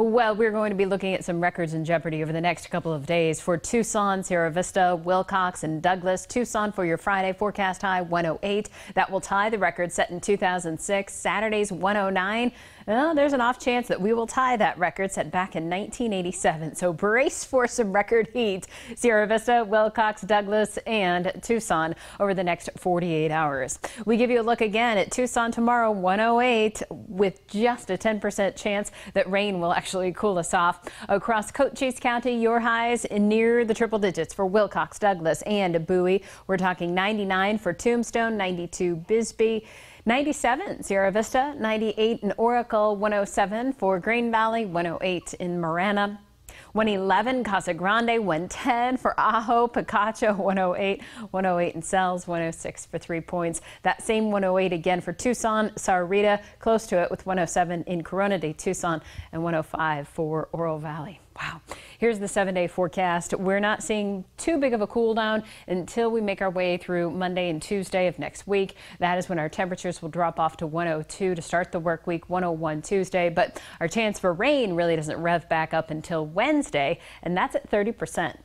Well, we're going to be looking at some records in jeopardy over the next couple of days for Tucson, Sierra Vista, Willcox, and Douglas. Tucson for your Friday forecast high 108. That will tie the record set in 2006. Saturday's 109. Well, there's an off chance that we will tie that record set back in 1987. So brace for some record heat. Sierra Vista, Willcox, Douglas, and Tucson over the next 48 hours. We give you a look again at Tucson tomorrow, 108, with just a 10% chance that rain will actually cool us off. Across Cochise County, your highs near the triple digits for Willcox, Douglas, and Bowie. We're talking 99 for Tombstone, 92 Bisbee. 97 Sierra Vista, 98 in Oracle, 107 for Green Valley, 108 in Marana. 111 Casa Grande, 110 for Ajo, Picacho 108, 108 in Sells, 106 for three points. That same 108 again for Tucson, Sahuarita close to it with 107 in Corona de Tucson and 105 for Oro Valley. Wow. Here's the seven day forecast. We're not seeing too big of a cool down until we make our way through Monday and Tuesday of next week. That is when our temperatures will drop off to 102 to start the work week, 101 Tuesday. But our chance for rain really doesn't rev back up until Wednesday, and that's at 30 percent.